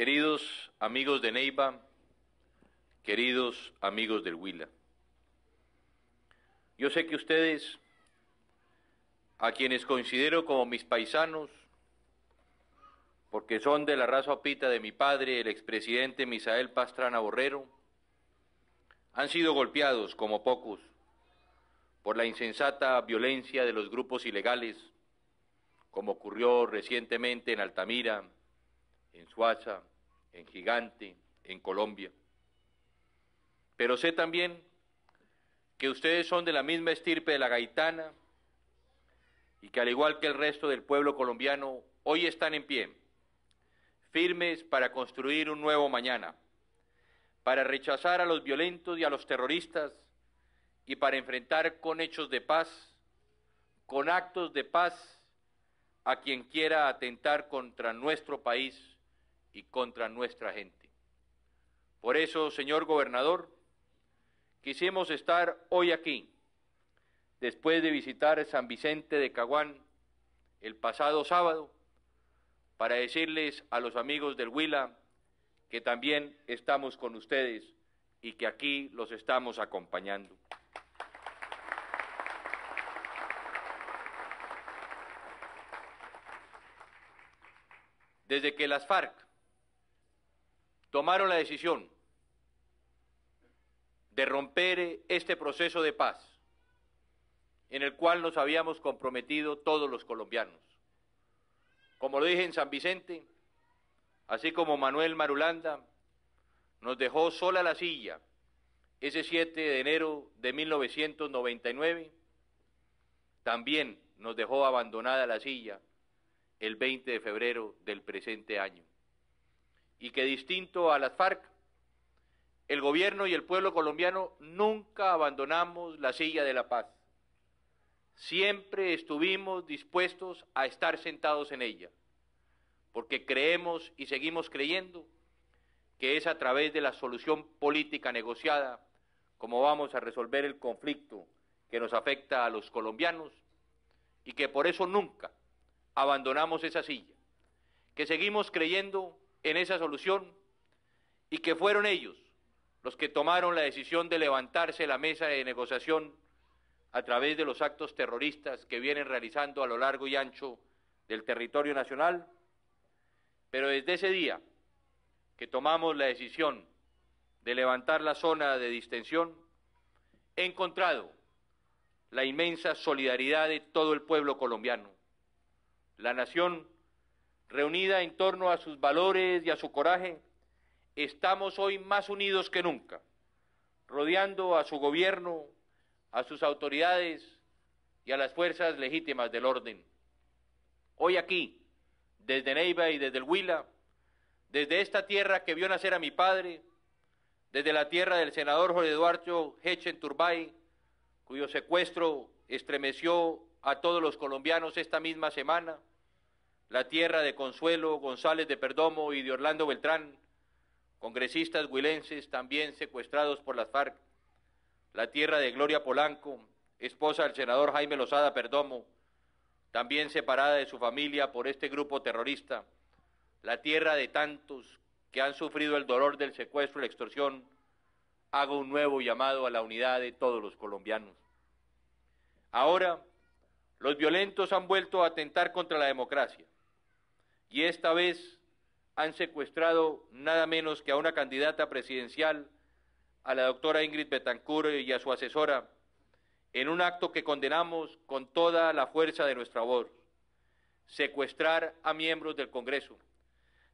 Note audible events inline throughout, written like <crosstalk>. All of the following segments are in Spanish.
Queridos amigos de Neiva, queridos amigos del Huila, yo sé que ustedes, a quienes considero como mis paisanos, porque son de la raza opita de mi padre, el expresidente Misael Pastrana Borrero, han sido golpeados como pocos por la insensata violencia de los grupos ilegales, como ocurrió recientemente en Altamira, en Suaza, en Gigante, en Colombia. Pero sé también que ustedes son de la misma estirpe de la gaitana y que al igual que el resto del pueblo colombiano, hoy están en pie, firmes para construir un nuevo mañana, para rechazar a los violentos y a los terroristas y para enfrentar con hechos de paz, con actos de paz, a quien quiera atentar contra nuestro país y contra nuestra gente. Por eso, señor gobernador, quisimos estar hoy aquí, después de visitar San Vicente de Caguán el pasado sábado, para decirles a los amigos del Huila que también estamos con ustedes y que aquí los estamos acompañando. Desde que las FARC tomaron la decisión de romper este proceso de paz en el cual nos habíamos comprometido todos los colombianos. Como lo dije en San Vicente, así como Manuel Marulanda nos dejó sola la silla ese 7 de enero de 1999, también nos dejó abandonada la silla el 20 de febrero del presente año y que distinto a las FARC, el gobierno y el pueblo colombiano nunca abandonamos la silla de la paz. Siempre estuvimos dispuestos a estar sentados en ella, porque creemos y seguimos creyendo que es a través de la solución política negociada como vamos a resolver el conflicto que nos afecta a los colombianos y que por eso nunca abandonamos esa silla, que seguimos creyendo en esa solución y que fueron ellos los que tomaron la decisión de levantarse la mesa de negociación a través de los actos terroristas que vienen realizando a lo largo y ancho del territorio nacional. Pero desde ese día que tomamos la decisión de levantar la zona de distensión, he encontrado la inmensa solidaridad de todo el pueblo colombiano. La nación reunida en torno a sus valores y a su coraje, estamos hoy más unidos que nunca, rodeando a su gobierno, a sus autoridades y a las fuerzas legítimas del orden. Hoy aquí, desde Neiva y desde el Huila, desde esta tierra que vio nacer a mi padre, desde la tierra del senador Jorge Eduardo Hechen Turbay, cuyo secuestro estremeció a todos los colombianos esta misma semana, la tierra de Consuelo González de Perdomo y de Orlando Beltrán, congresistas huilenses también secuestrados por las FARC, la tierra de Gloria Polanco, esposa del senador Jaime Lozada Perdomo, también separada de su familia por este grupo terrorista, la tierra de tantos que han sufrido el dolor del secuestro y la extorsión, hago un nuevo llamado a la unidad de todos los colombianos. Ahora, los violentos han vuelto a atentar contra la democracia y esta vez han secuestrado nada menos que a una candidata presidencial, a la doctora Ingrid Betancourt y a su asesora, en un acto que condenamos con toda la fuerza de nuestra voz. Secuestrar a miembros del Congreso,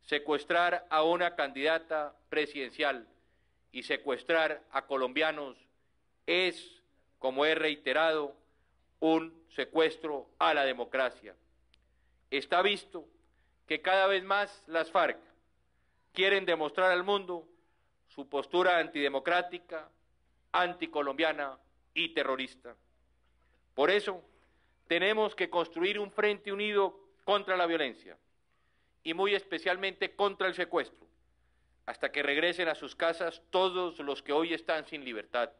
secuestrar a una candidata presidencial y secuestrar a colombianos es, como he reiterado, un secuestro a la democracia. Está visto que cada vez más las FARC quieren demostrar al mundo su postura antidemocrática, anticolombiana y terrorista. Por eso tenemos que construir un frente unido contra la violencia y muy especialmente contra el secuestro, hasta que regresen a sus casas todos los que hoy están sin libertad.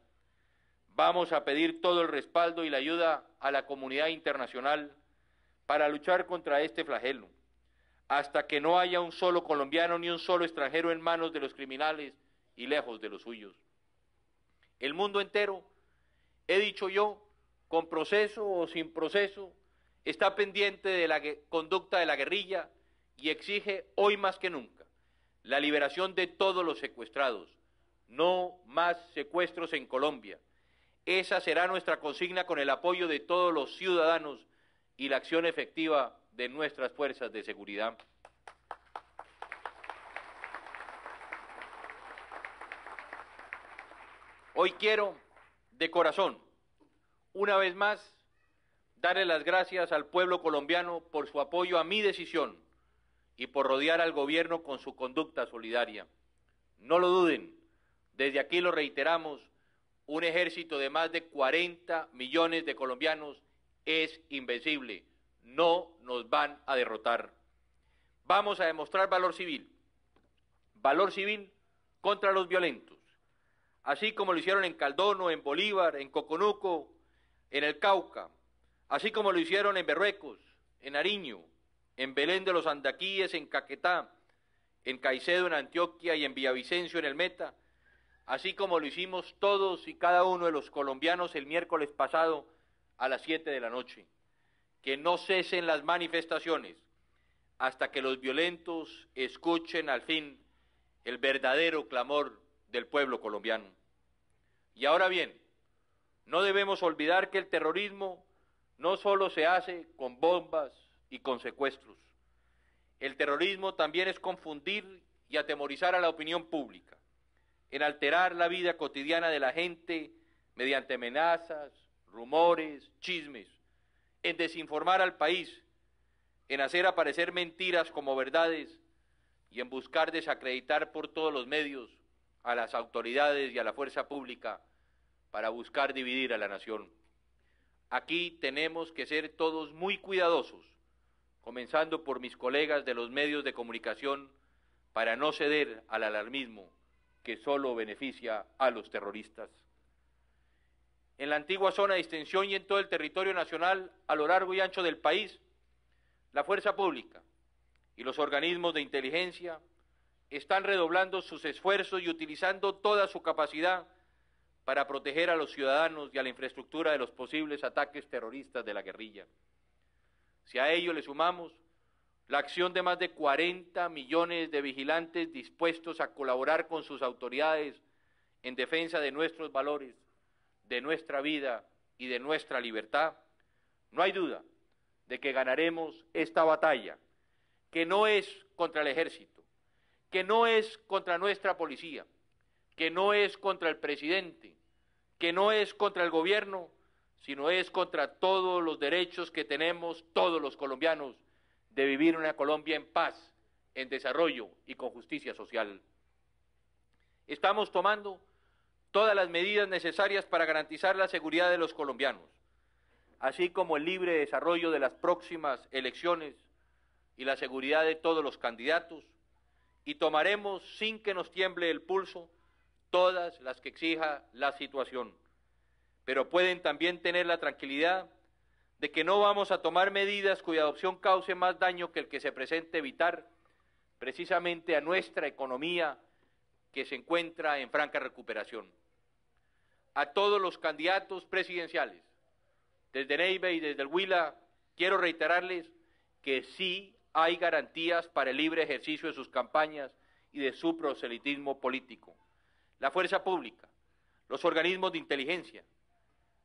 Vamos a pedir todo el respaldo y la ayuda a la comunidad internacional para luchar contra este flagelo hasta que no haya un solo colombiano ni un solo extranjero en manos de los criminales y lejos de los suyos. El mundo entero, he dicho yo, con proceso o sin proceso, está pendiente de la conducta de la guerrilla y exige hoy más que nunca la liberación de todos los secuestrados, no más secuestros en Colombia. Esa será nuestra consigna con el apoyo de todos los ciudadanos y la acción efectiva de nuestras fuerzas de seguridad. Hoy quiero, de corazón, una vez más, darle las gracias al pueblo colombiano por su apoyo a mi decisión y por rodear al gobierno con su conducta solidaria. No lo duden, desde aquí lo reiteramos, un ejército de más de 40 millones de colombianos es invencible. No nos van a derrotar. Vamos a demostrar valor civil. Valor civil contra los violentos. Así como lo hicieron en Caldono, en Bolívar, en Coconuco, en el Cauca. Así como lo hicieron en Berruecos, en Ariño, en Belén de los Andaquíes, en Caquetá, en Caicedo, en Antioquia y en Villavicencio, en el Meta, así como lo hicimos todos y cada uno de los colombianos el miércoles pasado a las siete de la noche. Que no cesen las manifestaciones hasta que los violentos escuchen al fin el verdadero clamor del pueblo colombiano. Y ahora bien, no debemos olvidar que el terrorismo no solo se hace con bombas, y con secuestros. El terrorismo también es confundir y atemorizar a la opinión pública, en alterar la vida cotidiana de la gente mediante amenazas, rumores, chismes, en desinformar al país, en hacer aparecer mentiras como verdades y en buscar desacreditar por todos los medios a las autoridades y a la fuerza pública para buscar dividir a la nación. Aquí tenemos que ser todos muy cuidadosos comenzando por mis colegas de los medios de comunicación, para no ceder al alarmismo que solo beneficia a los terroristas. En la antigua zona de extensión y en todo el territorio nacional, a lo largo y ancho del país, la fuerza pública y los organismos de inteligencia están redoblando sus esfuerzos y utilizando toda su capacidad para proteger a los ciudadanos y a la infraestructura de los posibles ataques terroristas de la guerrilla. Si a ello le sumamos la acción de más de 40 millones de vigilantes dispuestos a colaborar con sus autoridades en defensa de nuestros valores, de nuestra vida y de nuestra libertad, no hay duda de que ganaremos esta batalla, que no es contra el ejército, que no es contra nuestra policía, que no es contra el presidente, que no es contra el gobierno, sino es contra todos los derechos que tenemos todos los colombianos de vivir una Colombia en paz, en desarrollo y con justicia social. Estamos tomando todas las medidas necesarias para garantizar la seguridad de los colombianos, así como el libre desarrollo de las próximas elecciones y la seguridad de todos los candidatos, y tomaremos sin que nos tiemble el pulso todas las que exija la situación pero pueden también tener la tranquilidad de que no vamos a tomar medidas cuya adopción cause más daño que el que se presente evitar precisamente a nuestra economía que se encuentra en franca recuperación. A todos los candidatos presidenciales, desde Neiva y desde el Huila, quiero reiterarles que sí hay garantías para el libre ejercicio de sus campañas y de su proselitismo político. La fuerza pública, los organismos de inteligencia,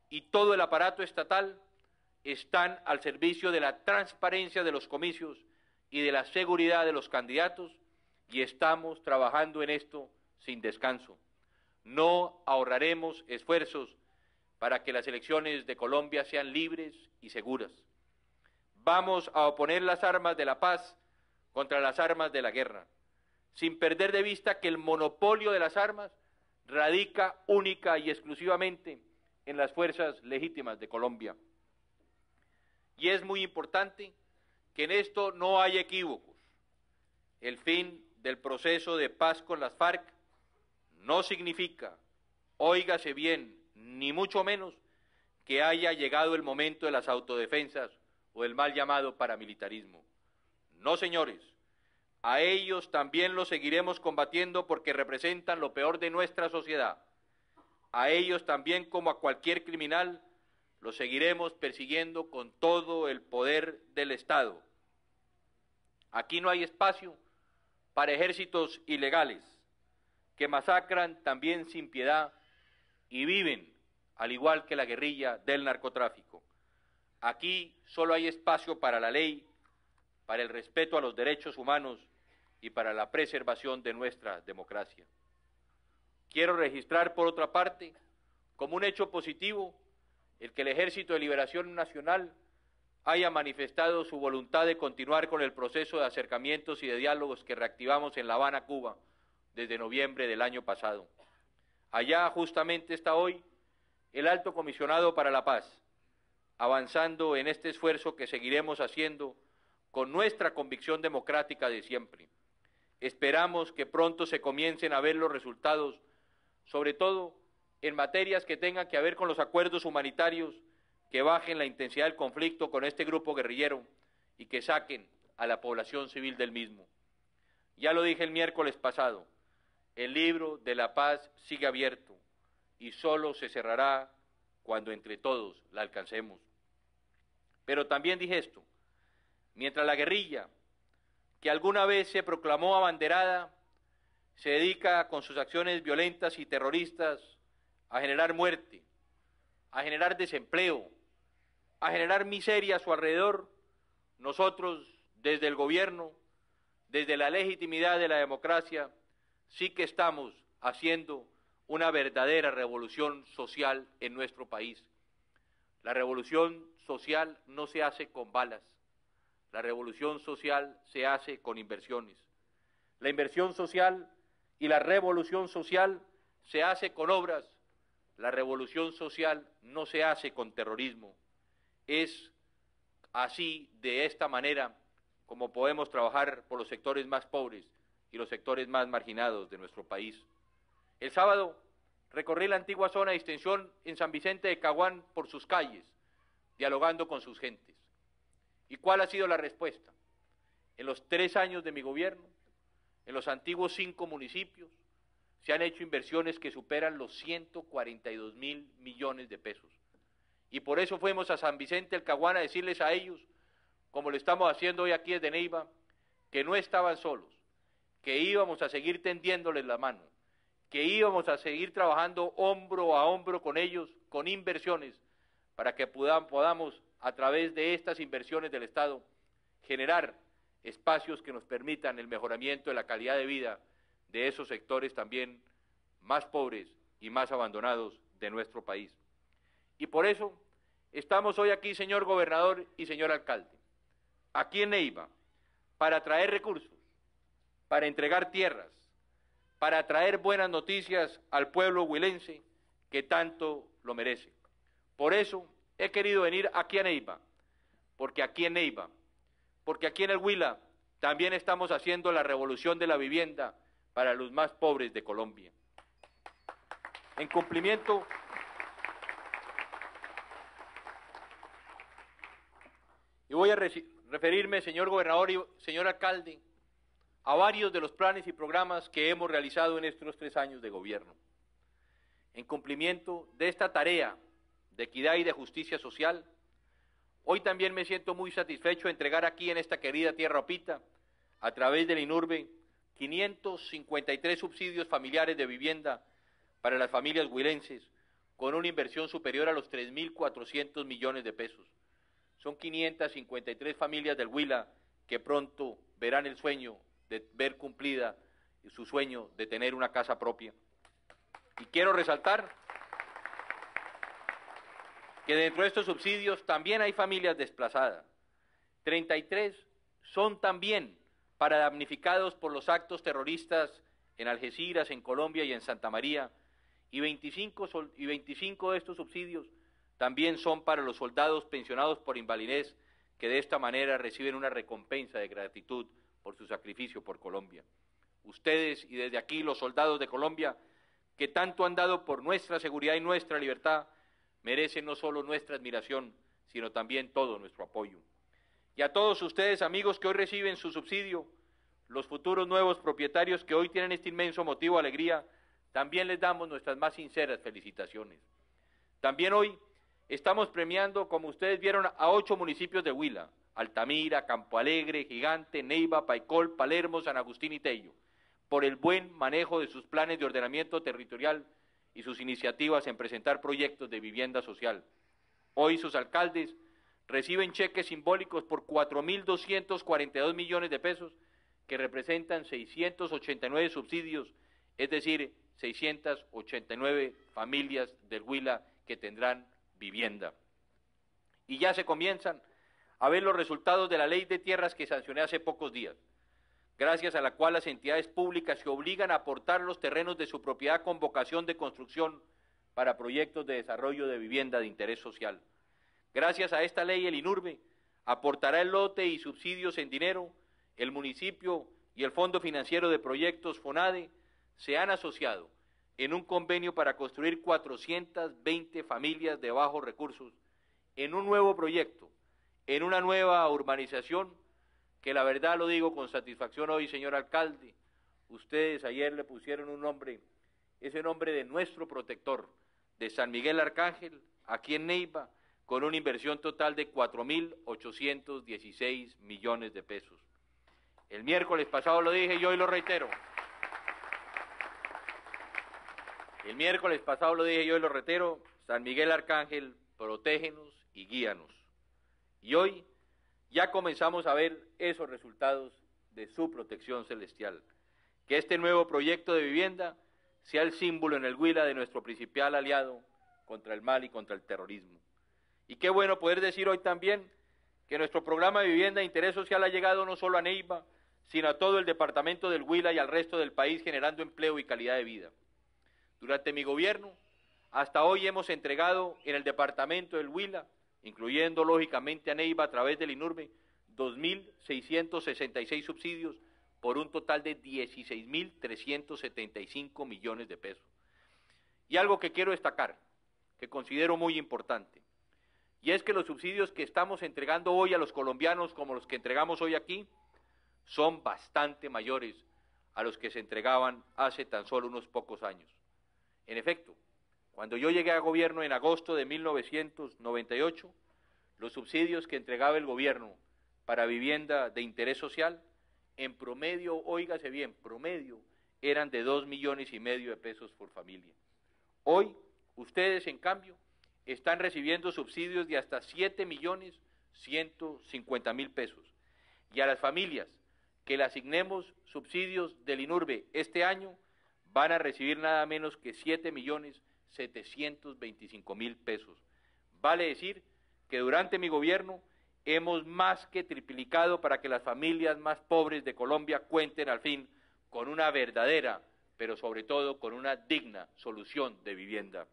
y todo el aparato estatal están al servicio de la transparencia de los comicios y de la seguridad de los candidatos y estamos trabajando en esto sin descanso. No ahorraremos esfuerzos para que las elecciones de Colombia sean libres y seguras. Vamos a oponer las armas de la paz contra las armas de la guerra, sin perder de vista que el monopolio de las armas radica única y exclusivamente en las fuerzas legítimas de Colombia. Y es muy importante que en esto no haya equívocos. El fin del proceso de paz con las FARC no significa, óigase bien, ni mucho menos, que haya llegado el momento de las autodefensas o el mal llamado paramilitarismo. No, señores. A ellos también los seguiremos combatiendo porque representan lo peor de nuestra sociedad. A ellos también, como a cualquier criminal, los seguiremos persiguiendo con todo el poder del Estado. Aquí no hay espacio para ejércitos ilegales que masacran también sin piedad y viven, al igual que la guerrilla del narcotráfico. Aquí solo hay espacio para la ley, para el respeto a los derechos humanos y para la preservación de nuestra democracia. Quiero registrar, por otra parte, como un hecho positivo, el que el Ejército de Liberación Nacional haya manifestado su voluntad de continuar con el proceso de acercamientos y de diálogos que reactivamos en La Habana, Cuba, desde noviembre del año pasado. Allá justamente está hoy el alto comisionado para la paz, avanzando en este esfuerzo que seguiremos haciendo con nuestra convicción democrática de siempre. Esperamos que pronto se comiencen a ver los resultados, sobre todo en materias que tengan que ver con los acuerdos humanitarios que bajen la intensidad del conflicto con este grupo guerrillero y que saquen a la población civil del mismo. Ya lo dije el miércoles pasado, el libro de la paz sigue abierto y solo se cerrará cuando entre todos la alcancemos. Pero también dije esto, mientras la guerrilla, que alguna vez se proclamó abanderada, se dedica con sus acciones violentas y terroristas a generar muerte, a generar desempleo, a generar miseria a su alrededor, nosotros desde el gobierno, desde la legitimidad de la democracia, sí que estamos haciendo una verdadera revolución social en nuestro país. La revolución social no se hace con balas, la revolución social se hace con inversiones. La inversión social y la revolución social se hace con obras, la revolución social no se hace con terrorismo. Es así, de esta manera, como podemos trabajar por los sectores más pobres y los sectores más marginados de nuestro país. El sábado recorrí la antigua zona de extensión en San Vicente de Caguán por sus calles, dialogando con sus gentes. ¿Y cuál ha sido la respuesta? En los tres años de mi gobierno, en los antiguos cinco municipios, se han hecho inversiones que superan los 142 mil millones de pesos. Y por eso fuimos a San Vicente el Caguán a decirles a ellos, como lo estamos haciendo hoy aquí desde Neiva, que no estaban solos, que íbamos a seguir tendiéndoles la mano, que íbamos a seguir trabajando hombro a hombro con ellos, con inversiones, para que podamos, a través de estas inversiones del Estado, generar espacios que nos permitan el mejoramiento de la calidad de vida de esos sectores también más pobres y más abandonados de nuestro país. Y por eso estamos hoy aquí, señor gobernador y señor alcalde, aquí en Neiva, para traer recursos, para entregar tierras, para traer buenas noticias al pueblo huilense que tanto lo merece. Por eso he querido venir aquí a Neiva, porque aquí en Neiva, porque aquí en el Huila también estamos haciendo la revolución de la vivienda para los más pobres de Colombia. En cumplimiento Y voy a referirme, señor gobernador y señor alcalde, a varios de los planes y programas que hemos realizado en estos tres años de gobierno. En cumplimiento de esta tarea de equidad y de justicia social, hoy también me siento muy satisfecho de entregar aquí en esta querida tierra opita, a través del INURBE, 553 subsidios familiares de vivienda para las familias huilenses, con una inversión superior a los 3.400 millones de pesos son 553 familias del Huila que pronto verán el sueño de ver cumplida su sueño de tener una casa propia. Y quiero resaltar que dentro de estos subsidios también hay familias desplazadas. 33 son también para damnificados por los actos terroristas en Algeciras, en Colombia y en Santa María, y 25, y 25 de estos subsidios también son para los soldados pensionados por invalidez que de esta manera reciben una recompensa de gratitud por su sacrificio por Colombia. Ustedes y desde aquí los soldados de Colombia que tanto han dado por nuestra seguridad y nuestra libertad merecen no solo nuestra admiración, sino también todo nuestro apoyo. Y a todos ustedes, amigos que hoy reciben su subsidio, los futuros nuevos propietarios que hoy tienen este inmenso motivo de alegría, también les damos nuestras más sinceras felicitaciones. También hoy estamos premiando, como ustedes vieron, a ocho municipios de Huila, Altamira, Campo Alegre, Gigante, Neiva, Paicol, Palermo, San Agustín y Tello, por el buen manejo de sus planes de ordenamiento territorial y sus iniciativas en presentar proyectos de vivienda social. Hoy sus alcaldes reciben cheques simbólicos por 4.242 millones de pesos que representan 689 subsidios, es decir, 689 familias del Huila que tendrán vivienda. Y ya se comienzan a ver los resultados de la ley de tierras que sancioné hace pocos días, gracias a la cual las entidades públicas se obligan a aportar los terrenos de su propiedad con vocación de construcción para proyectos de desarrollo de vivienda de interés social. Gracias a esta ley, el INURBE aportará el lote y subsidios en dinero, el municipio y el Fondo Financiero de Proyectos FONADE se han asociado en un convenio para construir 420 familias de bajos recursos en un nuevo proyecto, en una nueva urbanización, que la verdad lo digo con satisfacción hoy, señor alcalde, ustedes ayer le pusieron un nombre, ese nombre de nuestro protector, de San Miguel Arcángel, aquí en Neiva, con una inversión total de 4.816 millones de pesos. El miércoles pasado lo dije y hoy lo reitero. El miércoles pasado lo dije y lo reitero, San Miguel Arcángel, protégenos y guíanos. Y hoy ya comenzamos a ver esos resultados de su protección celestial. Que este nuevo proyecto de vivienda sea el símbolo en el Huila de nuestro principal aliado contra el mal y contra el terrorismo. Y qué bueno poder decir hoy también que nuestro programa de vivienda de interés social ha llegado no solo a Neiva, sino a todo el departamento del Huila y al resto del país generando empleo y calidad de vida. Durante mi gobierno, hasta hoy hemos entregado en el departamento del Huila, incluyendo lógicamente a Neiva a través del INURBE, 2.666 subsidios por un total de 16.375 millones de pesos. Y algo que quiero destacar, que considero muy importante, y es que los subsidios que estamos entregando hoy a los colombianos, como los que entregamos hoy aquí, son bastante mayores a los que se entregaban hace tan solo unos pocos años. En efecto, cuando yo llegué a gobierno en agosto de 1998, los subsidios que entregaba el gobierno para vivienda de interés social, en promedio, óigase bien, promedio, eran de dos millones y medio de pesos por familia. Hoy, ustedes, en cambio, están recibiendo subsidios de hasta siete millones cincuenta mil pesos. Y a las familias que le asignemos subsidios del INURBE este año, van a recibir nada menos que 7 millones 725 mil pesos. Vale decir que durante mi gobierno hemos más que triplicado para que las familias más pobres de Colombia cuenten al fin con una verdadera, pero sobre todo con una digna solución de vivienda.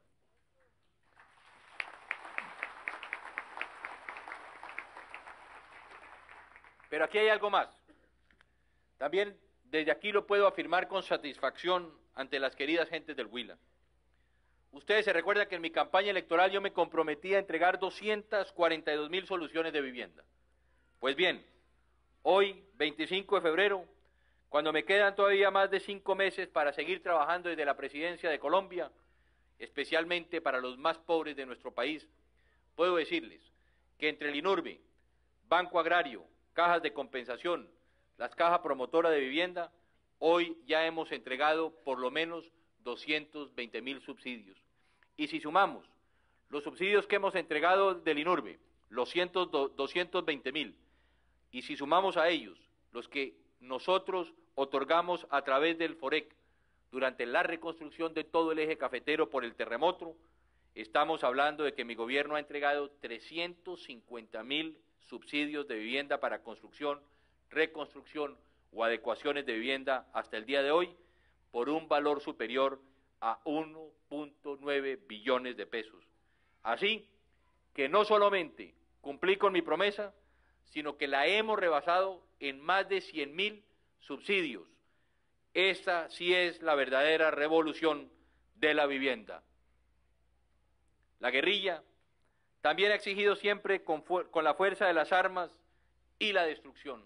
Pero aquí hay algo más. También desde aquí lo puedo afirmar con satisfacción ante las queridas gentes del Huila. Ustedes se recuerdan que en mi campaña electoral yo me comprometí a entregar 242 mil soluciones de vivienda. Pues bien, hoy, 25 de febrero, cuando me quedan todavía más de cinco meses para seguir trabajando desde la presidencia de Colombia, especialmente para los más pobres de nuestro país, puedo decirles que entre el INURBE, Banco Agrario, cajas de compensación, las cajas promotoras de vivienda, Hoy ya hemos entregado por lo menos 220 mil subsidios. Y si sumamos los subsidios que hemos entregado del INURBE, los 220 mil, y si sumamos a ellos los que nosotros otorgamos a través del FOREC durante la reconstrucción de todo el eje cafetero por el terremoto, estamos hablando de que mi gobierno ha entregado 350 mil subsidios de vivienda para construcción, reconstrucción, o adecuaciones de vivienda hasta el día de hoy por un valor superior a 1.9 billones de pesos. Así que no solamente cumplí con mi promesa, sino que la hemos rebasado en más de 100 mil subsidios. Esta sí es la verdadera revolución de la vivienda. La guerrilla también ha exigido siempre con, con la fuerza de las armas y la destrucción,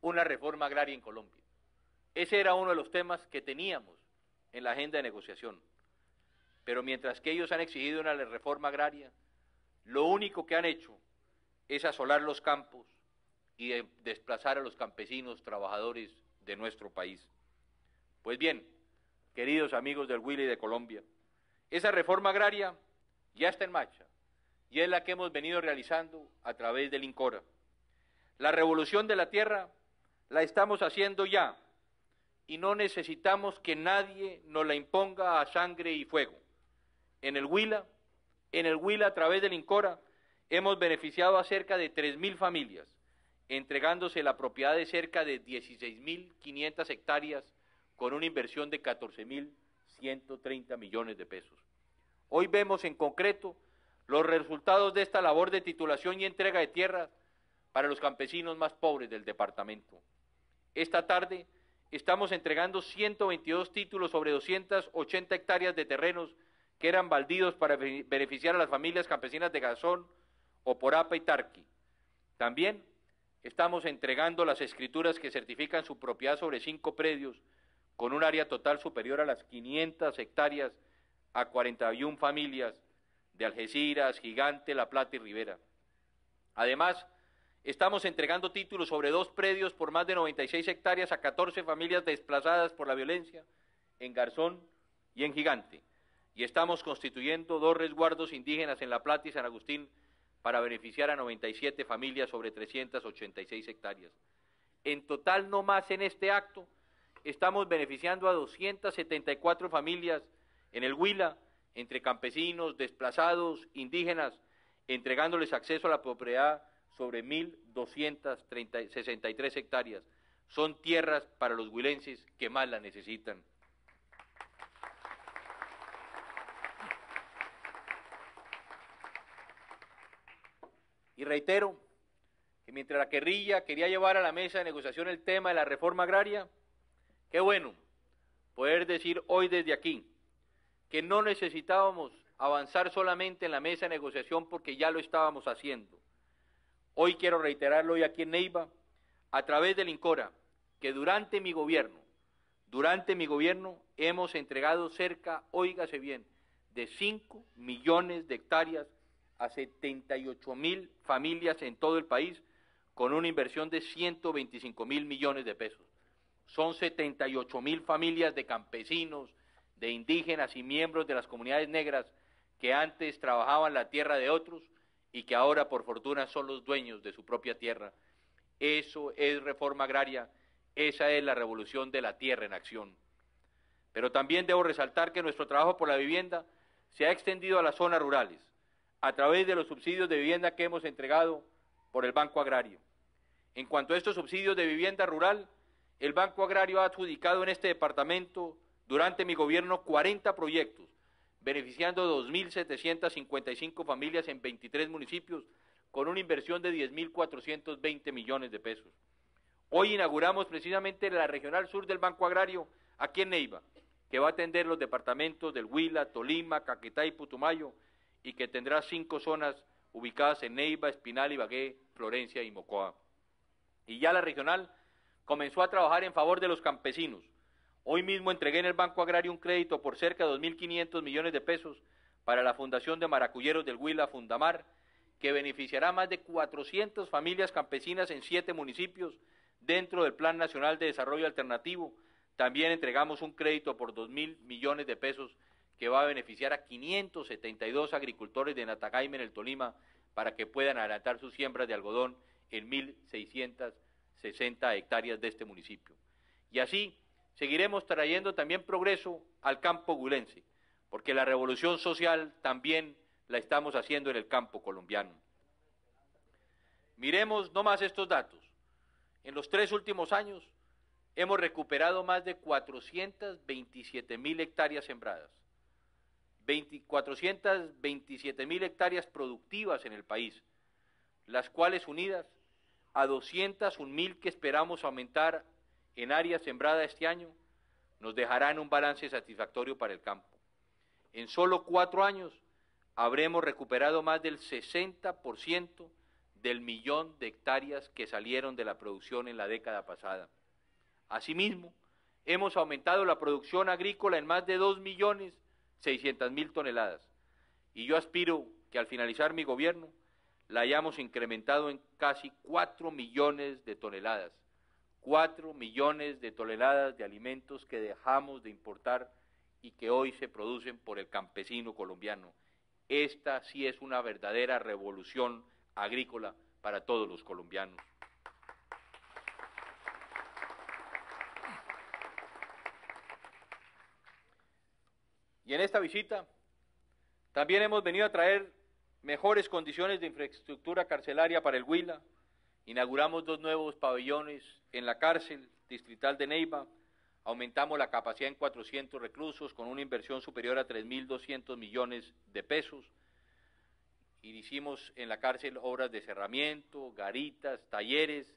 una reforma agraria en Colombia. Ese era uno de los temas que teníamos en la agenda de negociación. Pero mientras que ellos han exigido una reforma agraria, lo único que han hecho es asolar los campos y desplazar a los campesinos trabajadores de nuestro país. Pues bien, queridos amigos del Willy de Colombia, esa reforma agraria ya está en marcha y es la que hemos venido realizando a través del INCORA. La revolución de la tierra la estamos haciendo ya y no necesitamos que nadie nos la imponga a sangre y fuego. En el Huila, en el Huila a través del INCORA, hemos beneficiado a cerca de 3.000 familias, entregándose la propiedad de cerca de 16.500 hectáreas con una inversión de 14.130 millones de pesos. Hoy vemos en concreto los resultados de esta labor de titulación y entrega de tierras para los campesinos más pobres del departamento. Esta tarde estamos entregando 122 títulos sobre 280 hectáreas de terrenos que eran baldíos para beneficiar a las familias campesinas de Gazón, Oporapa y Tarqui. También estamos entregando las escrituras que certifican su propiedad sobre cinco predios con un área total superior a las 500 hectáreas a 41 familias de Algeciras, Gigante, La Plata y Rivera. Además, Estamos entregando títulos sobre dos predios por más de 96 hectáreas a 14 familias desplazadas por la violencia en Garzón y en Gigante. Y estamos constituyendo dos resguardos indígenas en La Plata y San Agustín para beneficiar a 97 familias sobre 386 hectáreas. En total, no más en este acto, estamos beneficiando a 274 familias en el Huila, entre campesinos, desplazados, indígenas, entregándoles acceso a la propiedad sobre 1.263 hectáreas. Son tierras para los huilenses que más la necesitan. Y reitero que mientras la guerrilla quería llevar a la mesa de negociación el tema de la reforma agraria, qué bueno poder decir hoy desde aquí que no necesitábamos avanzar solamente en la mesa de negociación porque ya lo estábamos haciendo. Hoy quiero reiterarlo hoy aquí en Neiva, a través del INCORA, que durante mi gobierno, durante mi gobierno hemos entregado cerca, óigase bien, de 5 millones de hectáreas a 78 mil familias en todo el país, con una inversión de 125 mil millones de pesos. Son 78 mil familias de campesinos, de indígenas y miembros de las comunidades negras que antes trabajaban la tierra de otros y que ahora por fortuna son los dueños de su propia tierra. Eso es reforma agraria, esa es la revolución de la tierra en acción. Pero también debo resaltar que nuestro trabajo por la vivienda se ha extendido a las zonas rurales, a través de los subsidios de vivienda que hemos entregado por el Banco Agrario. En cuanto a estos subsidios de vivienda rural, el Banco Agrario ha adjudicado en este departamento durante mi gobierno 40 proyectos beneficiando 2.755 familias en 23 municipios con una inversión de 10.420 millones de pesos. Hoy inauguramos precisamente la Regional Sur del Banco Agrario aquí en Neiva, que va a atender los departamentos del Huila, Tolima, Caquetá y Putumayo y que tendrá cinco zonas ubicadas en Neiva, Espinal, Ibagué, Florencia y Mocoa. Y ya la regional comenzó a trabajar en favor de los campesinos, Hoy mismo entregué en el Banco Agrario un crédito por cerca de 2.500 millones de pesos para la Fundación de Maracuyeros del Huila, Fundamar, que beneficiará a más de 400 familias campesinas en siete municipios dentro del Plan Nacional de Desarrollo Alternativo. También entregamos un crédito por 2.000 millones de pesos que va a beneficiar a 572 agricultores de Natagaime en el Tolima para que puedan adelantar sus siembras de algodón en 1.660 hectáreas de este municipio. Y así, seguiremos trayendo también progreso al campo gulense, porque la revolución social también la estamos haciendo en el campo colombiano. Miremos no más estos datos. En los tres últimos años hemos recuperado más de 427 mil hectáreas sembradas, 427 mil hectáreas productivas en el país, las cuales unidas a 201 mil que esperamos aumentar en área sembrada este año nos dejarán un balance satisfactorio para el campo. En solo cuatro años habremos recuperado más del 60% del millón de hectáreas que salieron de la producción en la década pasada. Asimismo, hemos aumentado la producción agrícola en más de 2.600.000 toneladas y yo aspiro que al finalizar mi gobierno la hayamos incrementado en casi 4 millones de toneladas. 4 millones de toneladas de alimentos que dejamos de importar y que hoy se producen por el campesino colombiano. Esta sí es una verdadera revolución agrícola para todos los colombianos. Y en esta visita también hemos venido a traer mejores condiciones de infraestructura carcelaria para el Huila. Inauguramos dos nuevos pabellones en la cárcel distrital de Neiva. Aumentamos la capacidad en 400 reclusos con una inversión superior a 3.200 millones de pesos. Y hicimos en la cárcel obras de cerramiento, garitas, talleres,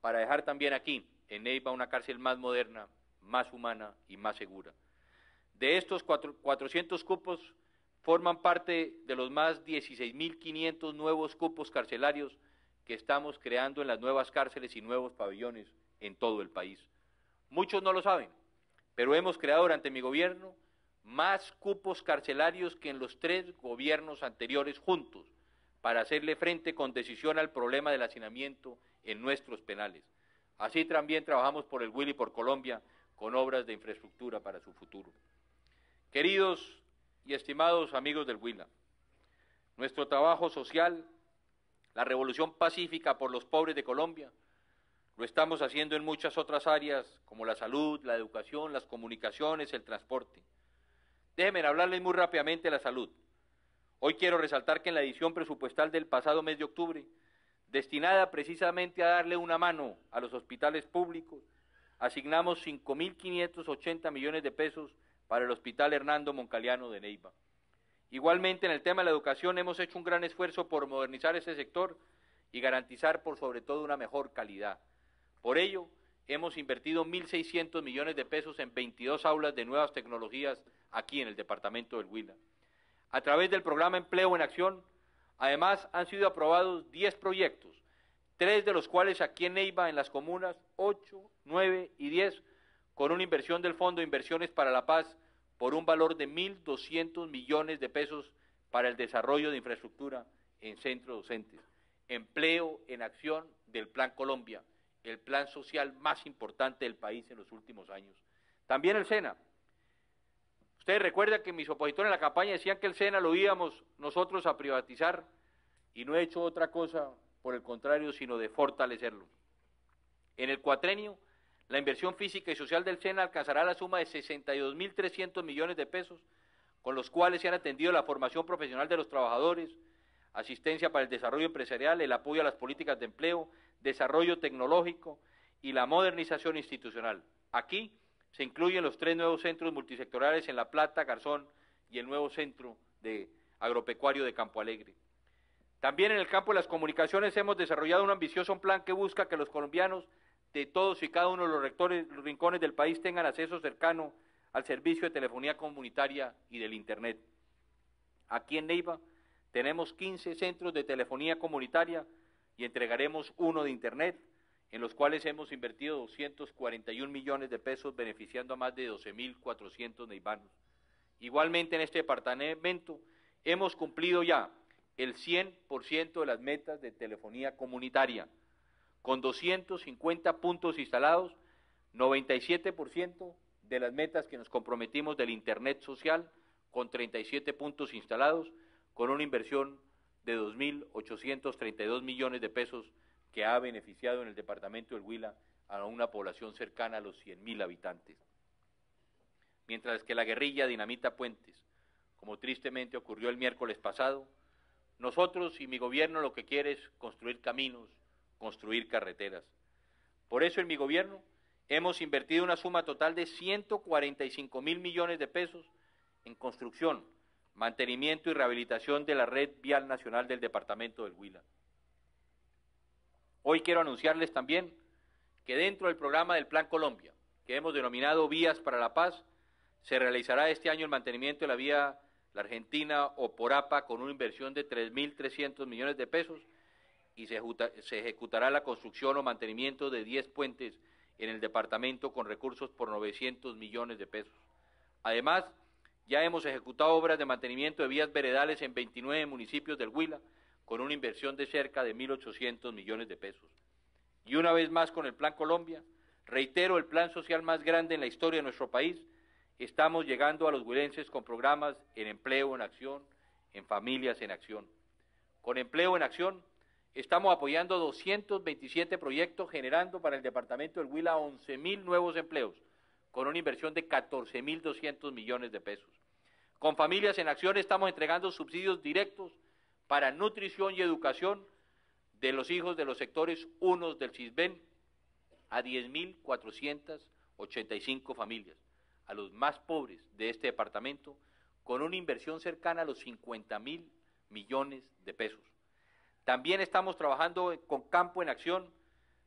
para dejar también aquí, en Neiva, una cárcel más moderna, más humana y más segura. De estos 400 cupos, forman parte de los más 16.500 nuevos cupos carcelarios que estamos creando en las nuevas cárceles y nuevos pabellones en todo el país. Muchos no lo saben, pero hemos creado durante mi gobierno más cupos carcelarios que en los tres gobiernos anteriores juntos para hacerle frente con decisión al problema del hacinamiento en nuestros penales. Así también trabajamos por el Willy por Colombia con obras de infraestructura para su futuro. Queridos y estimados amigos del Huila, nuestro trabajo social, la revolución pacífica por los pobres de Colombia, lo estamos haciendo en muchas otras áreas como la salud, la educación, las comunicaciones, el transporte. Déjenme hablarles muy rápidamente de la salud. Hoy quiero resaltar que en la edición presupuestal del pasado mes de octubre, destinada precisamente a darle una mano a los hospitales públicos, asignamos 5.580 millones de pesos para el Hospital Hernando Moncaliano de Neiva. Igualmente, en el tema de la educación hemos hecho un gran esfuerzo por modernizar ese sector y garantizar por sobre todo una mejor calidad. Por ello, hemos invertido 1.600 millones de pesos en 22 aulas de nuevas tecnologías aquí en el departamento del Huila. A través del programa Empleo en Acción, además han sido aprobados 10 proyectos, tres de los cuales aquí en Neiva, en las comunas 8, 9 y 10, con una inversión del Fondo de Inversiones para la Paz por un valor de 1.200 millones de pesos para el desarrollo de infraestructura en centros docentes. Empleo en acción del Plan Colombia, el plan social más importante del país en los últimos años. También el SENA. Ustedes recuerdan que mis opositores en la campaña decían que el SENA lo íbamos nosotros a privatizar y no he hecho otra cosa, por el contrario, sino de fortalecerlo. En el cuatrenio la inversión física y social del SENA alcanzará la suma de 62.300 millones de pesos, con los cuales se han atendido la formación profesional de los trabajadores, asistencia para el desarrollo empresarial, el apoyo a las políticas de empleo, desarrollo tecnológico y la modernización institucional. Aquí se incluyen los tres nuevos centros multisectorales en La Plata, Garzón y el nuevo centro de agropecuario de Campo Alegre. También en el campo de las comunicaciones hemos desarrollado un ambicioso plan que busca que los colombianos de todos y cada uno de los rincones del país tengan acceso cercano al servicio de telefonía comunitaria y del Internet. Aquí en Neiva tenemos 15 centros de telefonía comunitaria y entregaremos uno de Internet, en los cuales hemos invertido 241 millones de pesos beneficiando a más de 12.400 neivanos. Igualmente en este departamento hemos cumplido ya el 100% de las metas de telefonía comunitaria con 250 puntos instalados, 97% de las metas que nos comprometimos del Internet social, con 37 puntos instalados, con una inversión de 2.832 millones de pesos que ha beneficiado en el departamento del Huila a una población cercana a los 100.000 habitantes. Mientras que la guerrilla dinamita puentes, como tristemente ocurrió el miércoles pasado, nosotros y mi gobierno lo que quiere es construir caminos, construir carreteras. Por eso en mi gobierno hemos invertido una suma total de 145 mil millones de pesos en construcción, mantenimiento y rehabilitación de la red vial nacional del departamento del Huila. Hoy quiero anunciarles también que dentro del programa del Plan Colombia, que hemos denominado Vías para la Paz, se realizará este año el mantenimiento de la vía La Argentina o Porapa con una inversión de 3.300 millones de pesos y se, ejecutará la construcción o mantenimiento de 10 puentes en el departamento con recursos por 900 millones de pesos. Además, ya hemos ejecutado obras de mantenimiento de vías veredales en 29 municipios del Huila con una inversión de cerca de 1.800 millones de pesos. Y una vez más con el Plan Colombia, reitero el plan social más grande en la historia de nuestro país, estamos llegando a los huilenses con programas en empleo en acción, en familias en acción. Con empleo en acción, estamos apoyando 227 proyectos generando para el departamento del Huila 11.000 nuevos empleos, con una inversión de 14.200 millones de pesos. Con familias en acción estamos entregando subsidios directos para nutrición y educación de los hijos de los sectores unos del CISBEN a 10.485 familias, a los más pobres de este departamento, con una inversión cercana a los 50 mil millones de pesos. También estamos trabajando con Campo en Acción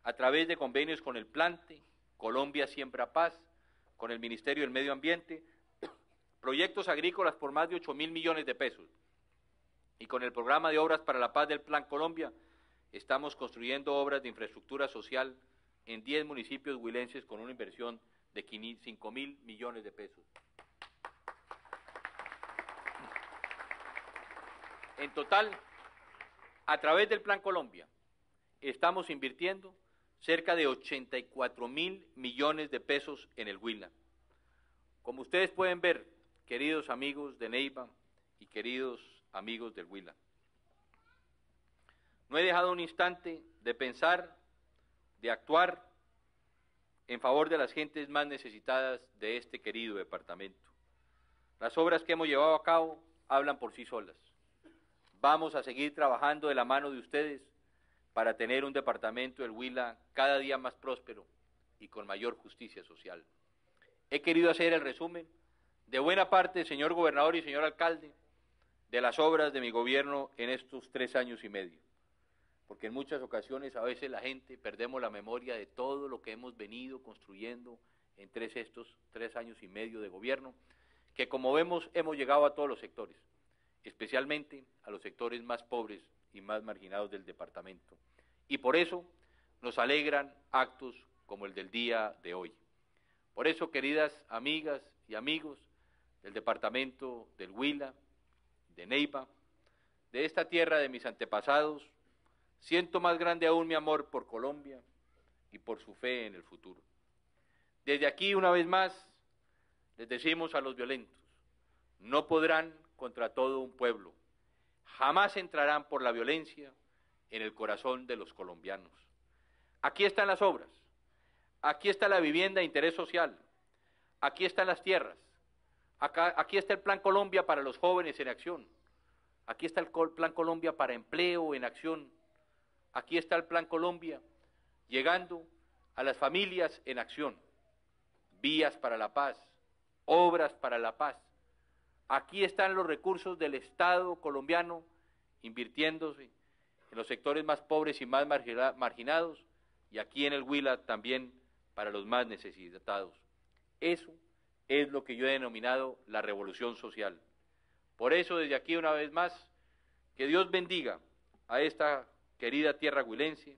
a través de convenios con el Plante, Colombia Siembra Paz, con el Ministerio del Medio Ambiente, <coughs> proyectos agrícolas por más de 8 mil millones de pesos. Y con el programa de obras para la paz del Plan Colombia, estamos construyendo obras de infraestructura social en 10 municipios huilenses con una inversión de 5 mil millones de pesos. En total, a través del Plan Colombia, estamos invirtiendo cerca de 84 mil millones de pesos en el Huila. Como ustedes pueden ver, queridos amigos de Neiva y queridos amigos del Huila, no he dejado un instante de pensar, de actuar en favor de las gentes más necesitadas de este querido departamento. Las obras que hemos llevado a cabo hablan por sí solas. Vamos a seguir trabajando de la mano de ustedes para tener un departamento del Huila cada día más próspero y con mayor justicia social. He querido hacer el resumen de buena parte, señor gobernador y señor alcalde, de las obras de mi gobierno en estos tres años y medio. Porque en muchas ocasiones a veces la gente perdemos la memoria de todo lo que hemos venido construyendo en tres, estos tres años y medio de gobierno, que como vemos hemos llegado a todos los sectores, especialmente a los sectores más pobres y más marginados del departamento. Y por eso nos alegran actos como el del día de hoy. Por eso, queridas amigas y amigos del departamento del Huila, de Neiva, de esta tierra de mis antepasados, siento más grande aún mi amor por Colombia y por su fe en el futuro. Desde aquí, una vez más, les decimos a los violentos, no podrán contra todo un pueblo, jamás entrarán por la violencia en el corazón de los colombianos. Aquí están las obras, aquí está la vivienda de interés social, aquí están las tierras, aquí está el Plan Colombia para los jóvenes en acción, aquí está el Plan Colombia para empleo en acción, aquí está el Plan Colombia llegando a las familias en acción, vías para la paz, obras para la paz, Aquí están los recursos del Estado colombiano invirtiéndose en los sectores más pobres y más marginados y aquí en el Huila también para los más necesitados. Eso es lo que yo he denominado la revolución social. Por eso desde aquí una vez más, que Dios bendiga a esta querida tierra huilense,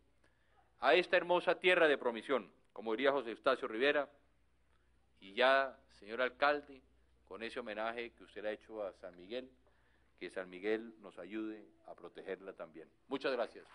a esta hermosa tierra de promisión, como diría José Eustacio Rivera, y ya, señor alcalde, con ese homenaje que usted ha hecho a San Miguel, que San Miguel nos ayude a protegerla también. Muchas gracias.